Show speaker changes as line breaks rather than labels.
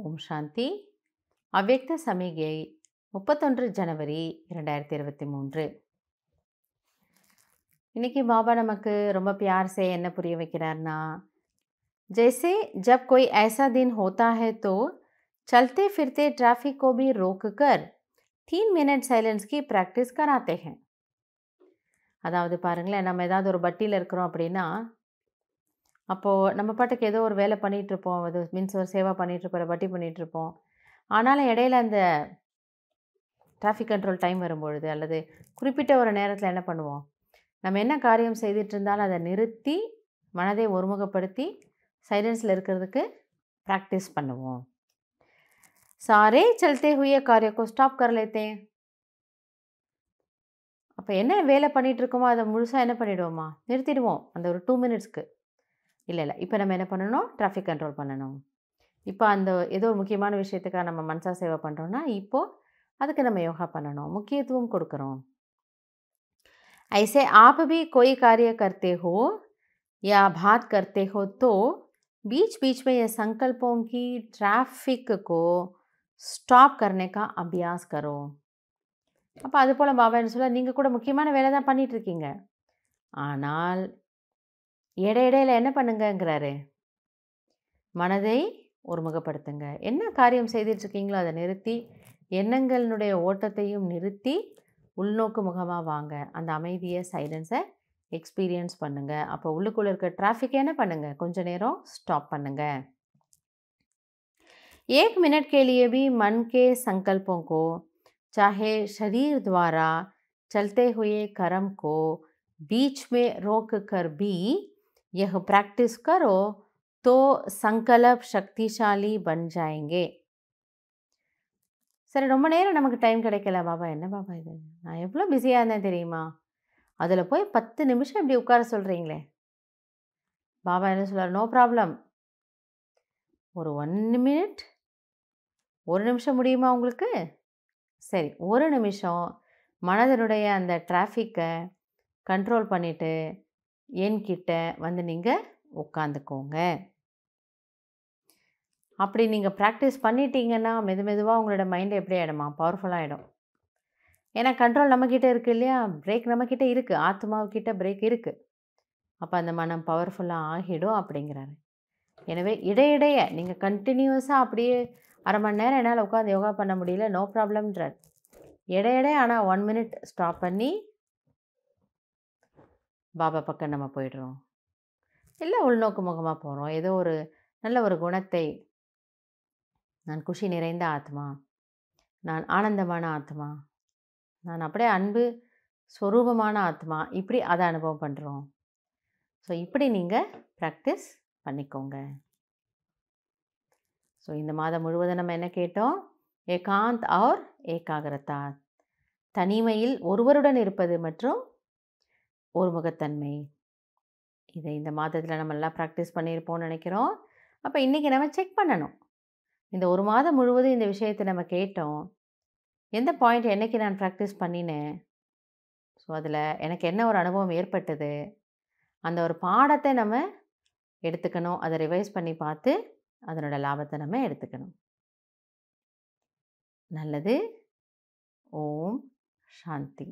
ஓம் சாந்தி அவ்யக்த சமிகை முப்பத்தொன்று ஜனவரி இரண்டாயிரத்தி இருபத்தி மூன்று இன்னைக்கு பாபா நமக்கு ரொம்ப प्यार से என்ன புரிய வைக்கிறார்னா जैसे जब कोई ऐसा दिन होता है तो चलते फिरते ट्रैफिक को भी रोक कर तीन मिनट साइलेंस की प्रैक्टिस कराते हैं அதாவது பாருங்களேன் நம்ம ஏதாவது ஒரு பட்டியில் இருக்கிறோம் அப்படின்னா அப்போது நம்ம பாட்டுக்கு ஏதோ ஒரு வேலை பண்ணிகிட்ருப்போம் அது மீன்ஸ் ஒரு சேவை பண்ணிகிட்ருப்போம் வட்டி பண்ணிகிட்ருப்போம் ஆனாலும் இடையில அந்த டிராஃபிக் கண்ட்ரோல் டைம் வரும்பொழுது அல்லது குறிப்பிட்ட ஒரு நேரத்தில் என்ன பண்ணுவோம்? நம்ம என்ன காரியம் செய்துட்டு இருந்தாலும் அதை நிறுத்தி மனதை ஒருமுகப்படுத்தி சைலன்ஸில் இருக்கிறதுக்கு ப்ராக்டிஸ் பண்ணுவோம். சாரே செல்தே ஹுய காரியக்கோ ஸ்டாப் கர அப்போ என்ன வேலை பண்ணிகிட்ருக்கோமோ அதை முழுசாக என்ன பண்ணிவிடுவோமா நிறுத்திடுவோம். அந்த ஒரு டூ மினிட்ஸ்க்கு இல்லை இல்லை இப்போ நம்ம என்ன பண்ணணும் டிராஃபிக் கண்ட்ரோல் பண்ணணும் இப்போ அந்த ஏதோ ஒரு முக்கியமான விஷயத்துக்காக நம்ம மனசா சேவை பண்ணுறோன்னா இப்போது அதுக்கு நம்ம யோகா பண்ணணும் முக்கியத்துவம் கொடுக்குறோம் ऐसे आप भी कोई कार्य करते हो या बात करते हो तो बीच बीच में ये संकल्पों की ट्रैफिक को ஸ்டாப் करने का अभ्यास करो அப்போ அது போல் பாபா என்ன சொல்ல நீங்கள் கூட முக்கியமான வேலை தான் பண்ணிட்டு இருக்கீங்க ஆனால் இடை இடையில என்ன பண்ணுங்கங்கிறாரு மனதை ஒருமுகப்படுத்துங்க என்ன காரியம் செய்துட்டு இருக்கீங்களோ அதை நிறுத்தி எண்ணங்களினுடைய ஓட்டத்தையும் நிறுத்தி உள்நோக்கு முகமாக வாங்க அந்த அமைதியை சைலன்ஸை எக்ஸ்பீரியன்ஸ் பண்ணுங்கள் அப்போ உள்ளுக்குள்ளே இருக்க டிராஃபிக் என்ன பண்ணுங்கள் கொஞ்ச நேரம் ஸ்டாப் பண்ணுங்கள் एक मिनट के लिए भी मन के संकल्पों को चाहे शरीर द्वारा चलते हुए कर्म को बीच में रोक कर भी यह प्रैक्टिस करो तो संकल्प शक्तिशाली बन जाएंगे சரி ரொம்ப நேரம் நமக்கு டைம் கிடைக்கல பாபா என்ன பாபா இது நான் எவ்வளோ பிஸியாக இருந்தேன் தெரியுமா அதில் போய் பத்து நிமிஷம் இப்படி உட்கார சொல்கிறீங்களே பாபா என்ன சொல்கிறார் நோ ப்ராப்ளம் ஒரு ஒன் மினிட் ஒரு நிமிஷம் முடியுமா உங்களுக்கு சரி ஒரு நிமிஷம் மனதனுடைய அந்த டிராஃபிக்கை கண்ட்ரோல் பண்ணிவிட்டு என்கிட்ட வந்து நீங்கள் உட்காந்துக்கோங்க அப்படி நீங்கள் ப்ராக்டிஸ் பண்ணிட்டீங்கன்னா மெது மெதுவாக உங்களோட மைண்டு எப்படி ஆகிடுமா பவர்ஃபுல்லாக ஆகிடும் ஏன்னா கண்ட்ரோல் நம்மக்கிட்ட இருக்குது இல்லையா? பிரேக் நம்மக்கிட்ட இருக்குது ஆத்மாவுக்கிட்ட பிரேக் இருக்குது அப்போ அந்த மனம் பவர்ஃபுல்லாக ஆகிடும் அப்படிங்கிறாரு. எனவே இடையிடையே நீங்கள் கண்டினியூஸாக அப்படியே அரை மணி நேரம் என்னால் உட்காந்து யோகா பண்ண முடியல நோ ப்ராப்ளம்ன்றார் இடையிடையே ஆனால் ஒன் மினிட் ஸ்டாப் பண்ணி பாபா பக்கம் நம்ம போயிடுறோம். இல்லை உள்நோக்கு முகமாக போகிறோம் ஏதோ ஒரு நல்ல ஒரு குணத்தை நான் குஷி நிறைந்த ஆத்மா நான் ஆனந்தமான ஆத்மா நான் அப்படியே அன்பு ஸ்வரூபமான ஆத்மா இப்படி அதை அனுபவம் பண்ணுறோம் ஸோ இப்படி நீங்கள் ப்ராக்டிஸ் பண்ணிக்கோங்க. ஸோ இந்த மாதம் முழுவதும் நம்ம என்ன கேட்டோம்? ஏகாந்த் ஆர் ஏகாகிரதா. தனிமையில் ஒருவருடன் இருப்பது மற்றும் ஒருமுகத்தன்மை. இதை இந்த மாதத்தில் நம்ம எல்லாம் ப்ராக்டிஸ் பண்ணியிருப்போம்னு நினைக்கிறோம். அப்போ இன்றைக்கி நம்ம செக் பண்ணணும். இந்த ஒரு மாதம் முழுவதும் இந்த விஷயத்தை நம்ம கேட்டோம். எந்த பாயிண்ட் என்றைக்கு நான் ப்ராக்டிஸ் பண்ணினேன்? ஸோ அதில் எனக்கு என்ன ஒரு அனுபவம் ஏற்பட்டது? அந்த ஒரு பாடத்தை நம்ம எடுத்துக்கணும். அதை ரிவைஸ் பண்ணி பார்த்து அதனோட லாபத்தை நம்ம எடுத்துக்கணும். நல்லது. ஓம். சாந்தி.